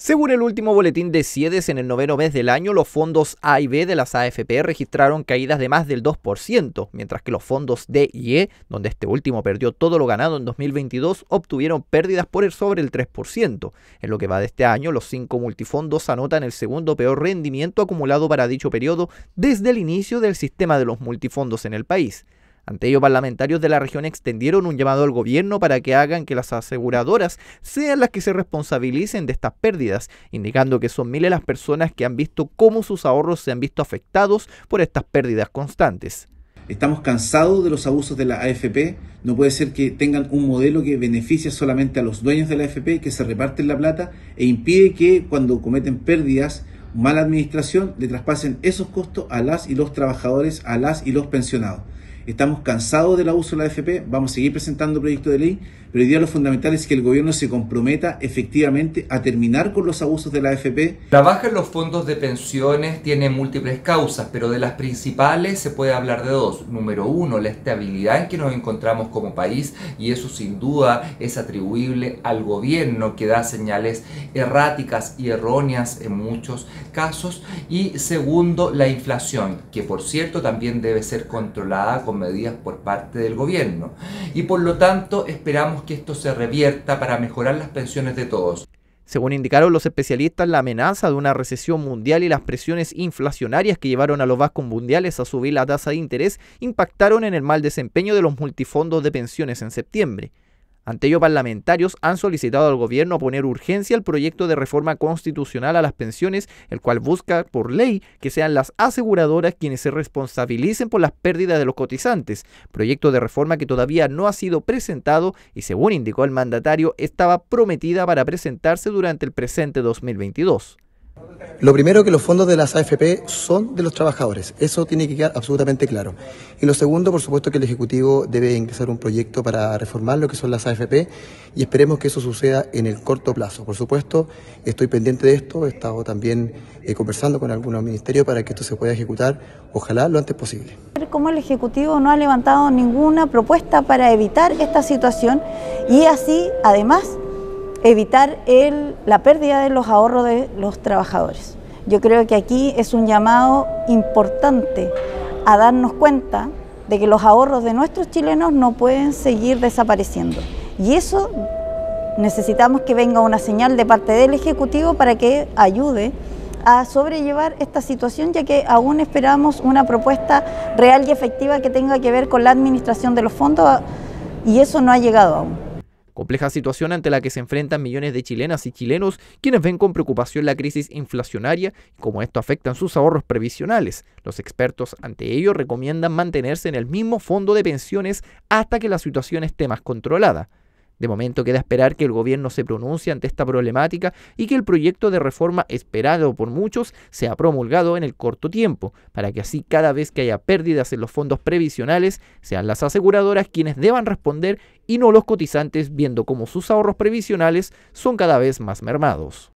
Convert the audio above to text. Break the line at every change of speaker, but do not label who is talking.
Según el último boletín de CIEDES, en el noveno mes del año, los fondos A y B de las AFP registraron caídas de más del 2%, mientras que los fondos D y E, donde este último perdió todo lo ganado en 2022, obtuvieron pérdidas por el sobre el 3%. En lo que va de este año, los cinco multifondos anotan el segundo peor rendimiento acumulado para dicho periodo desde el inicio del sistema de los multifondos en el país. Ante ello, parlamentarios de la región extendieron un llamado al gobierno para que hagan que las aseguradoras sean las que se responsabilicen de estas pérdidas, indicando que son miles las personas que han visto cómo sus ahorros se han visto afectados por estas pérdidas constantes.
Estamos cansados de los abusos de la AFP. No puede ser que tengan un modelo que beneficia solamente a los dueños de la AFP, que se reparten la plata e impide que cuando cometen pérdidas, mala administración, le traspasen esos costos a las y los trabajadores, a las y los pensionados. Estamos cansados del abuso de la AFP, vamos a seguir presentando proyectos de ley, pero hoy día lo fundamental es que el gobierno se comprometa efectivamente a terminar con los abusos de la AFP.
La baja en los fondos de pensiones tiene múltiples causas, pero de las principales se puede hablar de dos. Número uno, la estabilidad en que nos encontramos como país y eso sin duda es atribuible al gobierno que da señales erráticas y erróneas en muchos casos. Y segundo, la inflación, que por cierto también debe ser controlada con medidas por parte del gobierno. Y por lo tanto esperamos que esto se revierta para mejorar las pensiones de todos.
Según indicaron los especialistas, la amenaza de una recesión mundial y las presiones inflacionarias que llevaron a los bancos mundiales a subir la tasa de interés impactaron en el mal desempeño de los multifondos de pensiones en septiembre. Ante ello, parlamentarios han solicitado al gobierno poner urgencia al proyecto de reforma constitucional a las pensiones, el cual busca por ley que sean las aseguradoras quienes se responsabilicen por las pérdidas de los cotizantes, proyecto de reforma que todavía no ha sido presentado y según indicó el mandatario estaba prometida para presentarse durante el presente 2022.
Lo primero que los fondos de las AFP son de los trabajadores, eso tiene que quedar absolutamente claro. Y lo segundo, por supuesto que el Ejecutivo debe ingresar un proyecto para reformar lo que son las AFP y esperemos que eso suceda en el corto plazo. Por supuesto, estoy pendiente de esto, he estado también eh, conversando con algunos ministerios para que esto se pueda ejecutar, ojalá lo antes posible.
Como el Ejecutivo no ha levantado ninguna propuesta para evitar esta situación y así, además, evitar la pérdida de los ahorros de los trabajadores. Yo creo que aquí es un llamado importante a darnos cuenta de que los ahorros de nuestros chilenos no pueden seguir desapareciendo. Y eso necesitamos que venga una señal de parte del Ejecutivo para que ayude a sobrellevar esta situación, ya que aún esperamos una propuesta real y efectiva que tenga que ver con la administración de los fondos y eso no ha llegado aún.
Compleja situación ante la que se enfrentan millones de chilenas y chilenos quienes ven con preocupación la crisis inflacionaria y cómo esto afecta sus ahorros previsionales. Los expertos ante ello recomiendan mantenerse en el mismo fondo de pensiones hasta que la situación esté más controlada. De momento queda esperar que el gobierno se pronuncie ante esta problemática y que el proyecto de reforma esperado por muchos sea promulgado en el corto tiempo, para que así cada vez que haya pérdidas en los fondos previsionales sean las aseguradoras quienes deban responder y no los cotizantes viendo cómo sus ahorros previsionales son cada vez más mermados.